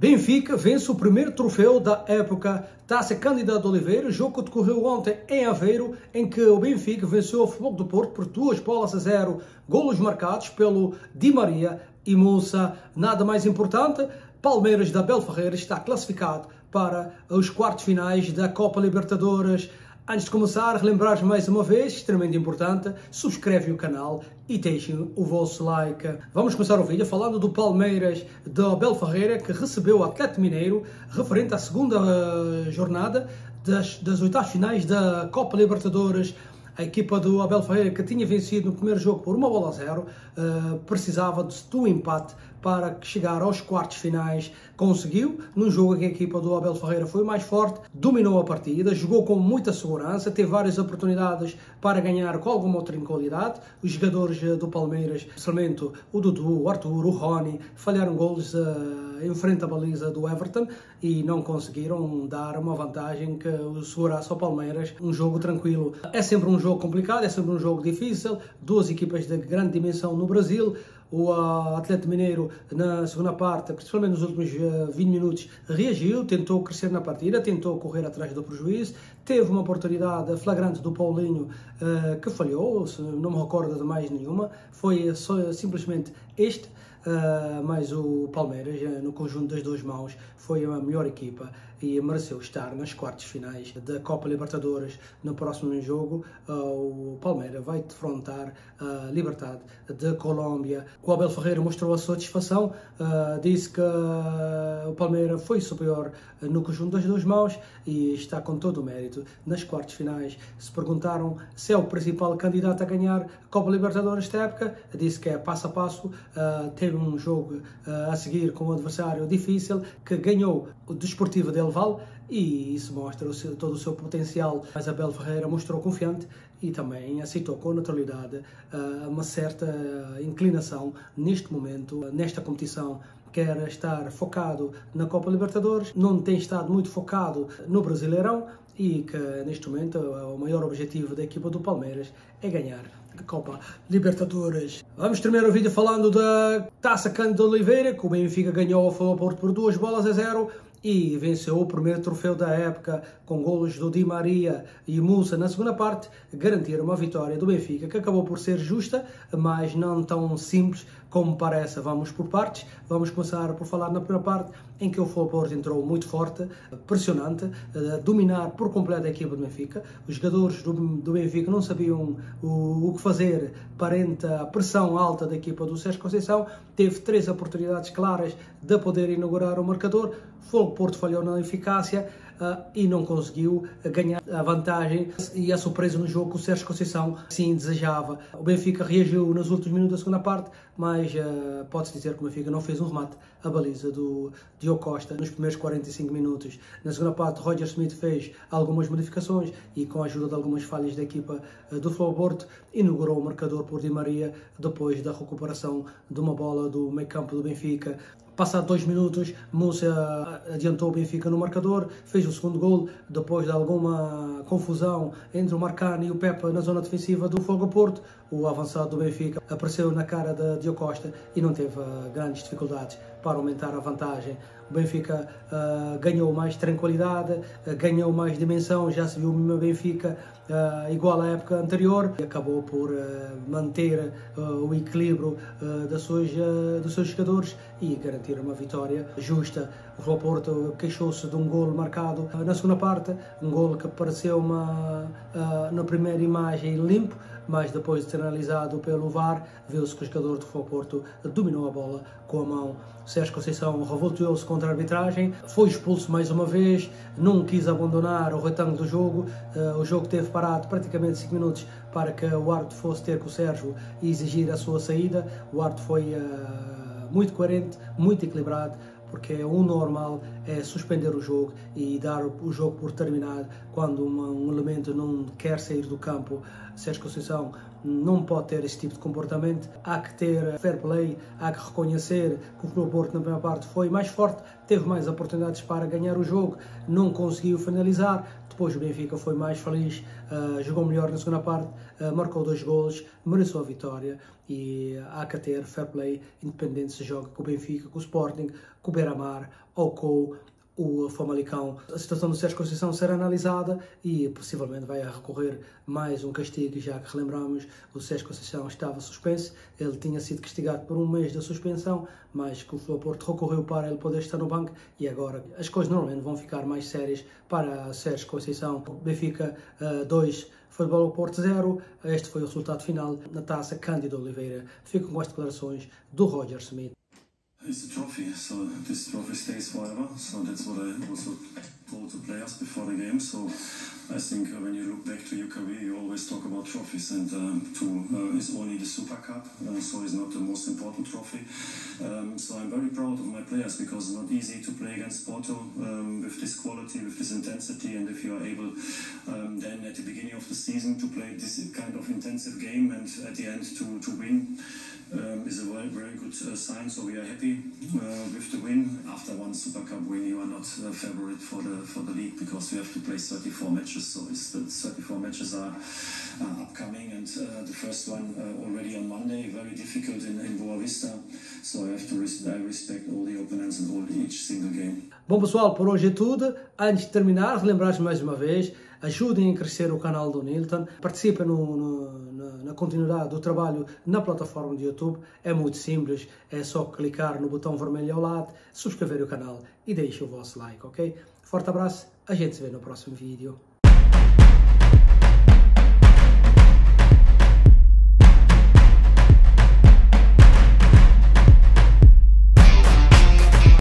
Benfica vence o primeiro troféu da época Taça Candidato Oliveira, jogo que decorreu ontem em Aveiro, em que o Benfica venceu o Futebol do Porto por duas bolas a zero, golos marcados pelo Di Maria e Moussa. Nada mais importante, Palmeiras da Bel Ferreira está classificado para os quartos finais da Copa Libertadores. Antes de começar, relembrar mais uma vez, extremamente importante, subscreve o canal e deixem o vosso like. Vamos começar o vídeo falando do Palmeiras de Abel Ferreira, que recebeu o Atlético Mineiro, referente à segunda eh, jornada das, das oitavas finais da Copa Libertadores a equipa do Abel Ferreira, que tinha vencido no primeiro jogo por uma bola a zero, uh, precisava do empate para chegar aos quartos finais. Conseguiu, num jogo em que a equipa do Abel Ferreira foi mais forte, dominou a partida, jogou com muita segurança, teve várias oportunidades para ganhar com alguma outra qualidade. Os jogadores eh, do Palmeiras, especialmente o Dudu, o Arthur, o Rony, falharam gols uh, em frente à baliza do Everton e não conseguiram dar uma vantagem que segurasse ao Palmeiras um jogo tranquilo. É sempre um jogo complicado, é sempre um jogo difícil, duas equipas de grande dimensão no Brasil, o Atlético Mineiro na segunda parte, principalmente nos últimos 20 eh, minutos, reagiu, tentou crescer na partida, tentou correr atrás do prejuízo, teve uma oportunidade flagrante do Paulinho uh, que falhou, não me recordo de mais nenhuma, foi só, simplesmente este. Uh, mas o Palmeiras, no conjunto das duas mãos, foi a melhor equipa e mereceu estar nas quartas finais da Copa Libertadores. No próximo jogo, uh, o Palmeiras vai defrontar a Libertad de Colômbia. O Abel Ferreira mostrou a satisfação, uh, disse que o Palmeiras foi superior no conjunto das duas mãos e está com todo o mérito nas quartas finais. Se perguntaram se é o principal candidato a ganhar a Copa Libertadores esta época, disse que é passo a passo. Uh, teve um jogo a seguir com um adversário difícil que ganhou o Desportivo dele Val e isso mostra o seu, todo o seu potencial. Mas Abel Ferreira mostrou confiante e também aceitou com naturalidade uh, uma certa inclinação neste momento, nesta competição quer estar focado na Copa Libertadores, não tem estado muito focado no Brasileirão e que neste momento o maior objetivo da equipa do Palmeiras é ganhar a Copa Libertadores. Vamos terminar o vídeo falando da Taça Cândido Oliveira, que o Benfica ganhou ao Porto por duas bolas a zero e venceu o primeiro troféu da época com golos do Di Maria e Musa na segunda parte, garantiram uma vitória do Benfica que acabou por ser justa, mas não tão simples como parece. Vamos por partes. Vamos começar por falar na primeira parte, em que o Porto entrou muito forte, pressionante, a dominar por completo a equipa do Benfica. Os jogadores do, do Benfica não sabiam o, o que fazer perante a pressão alta da equipa do Sérgio Conceição. Teve três oportunidades claras de poder inaugurar o marcador. Porto falhou na eficácia uh, e não conseguiu ganhar a vantagem e a surpresa no jogo que o Sérgio Conceição sim desejava. O Benfica reagiu nos últimos minutos da segunda parte, mas uh, pode-se dizer que o Benfica não fez um remate à baliza do Diogo Costa nos primeiros 45 minutos. Na segunda parte, Roger Smith fez algumas modificações e com a ajuda de algumas falhas da equipa uh, do Flow Porto, inaugurou o marcador por Di Maria depois da recuperação de uma bola do meio campo do Benfica. Passado dois minutos, Musa adiantou o Benfica no marcador, fez o segundo gol, depois de alguma confusão entre o Marcano e o Pepe na zona defensiva do Fogo Porto. O avançado do Benfica apareceu na cara de Diogo Costa e não teve uh, grandes dificuldades para aumentar a vantagem. O Benfica uh, ganhou mais tranquilidade, uh, ganhou mais dimensão, já se viu o Benfica uh, igual à época anterior e acabou por manter o equilíbrio das suas, dos seus jogadores e garantir uma vitória justa. O Real Porto queixou-se de um gol marcado na segunda parte, um gol que pareceu uma, na primeira imagem limpo, mas depois de ser analisado pelo VAR, viu-se que o jogador do Futebol Porto dominou a bola com a mão. Sérgio Conceição revoltou-se contra a arbitragem, foi expulso mais uma vez, não quis abandonar o retângulo do jogo, uh, o jogo teve parado praticamente 5 minutos para que o árbitro fosse ter com o Sérgio e exigir a sua saída. O árbitro foi uh, muito coerente, muito equilibrado, porque o normal é suspender o jogo e dar o jogo por terminado quando uma, um elemento não quer sair do campo. Sérgio Conceição não pode ter esse tipo de comportamento. Há que ter fair play, há que reconhecer que o Futebol Porto na primeira parte foi mais forte, teve mais oportunidades para ganhar o jogo, não conseguiu finalizar. Depois o Benfica foi mais feliz, uh, jogou melhor na segunda parte, uh, marcou dois golos, mereceu a vitória e há que ter fair play, independente se joga com o Benfica, com o Sporting, com o Beira-Mar ou com o Famalicão. A situação do Sérgio Conceição será analisada e possivelmente vai recorrer mais um castigo, já que relembramos, o Sérgio Conceição estava suspenso, ele tinha sido castigado por um mês de suspensão, mas que o Futebol Porto recorreu para ele poder estar no banco e agora as coisas normalmente vão ficar mais sérias para Sérgio Conceição. Benfica 2, uh, Futebol Porto 0. Este foi o resultado final na taça Cândido Oliveira. Ficam com as declarações do Roger Smith. It's a trophy, so this trophy stays forever. So that's what I also told the players before the game. So I think uh, when you look back to your career, you always talk about trophies, and um, two uh, is only the Super Cup, uh, so it's not the most important trophy. Um, so I'm very proud of my players because it's not easy to play against Porto um, with this quality, with this intensity, and if you are able um, then at the beginning of the season to play this kind of intensive game and at the end to, to win um, is a very, very good uh, sign. So we are happy uh, with the win. After one Super Cup win, you are not a favorite for the for the league because we have to play 34 matches. So the 34 matches are uh, upcoming, and uh, the first one uh, already on Monday, very difficult in, in Boa Vista. So I have to res I respect all the opponents and all each single game. Bom pessoal, por hoje é tudo. Antes de terminar, relembrar mais uma vez ajudem a crescer o canal do Nilton, participem no, no, na, continuidade do trabalho na plataforma de YouTube. É muito simples, é só clicar no botão vermelho ao lado, subscrever o canal e deixem o vosso like, ok? Forte abraço, a gente se vê no próximo vídeo.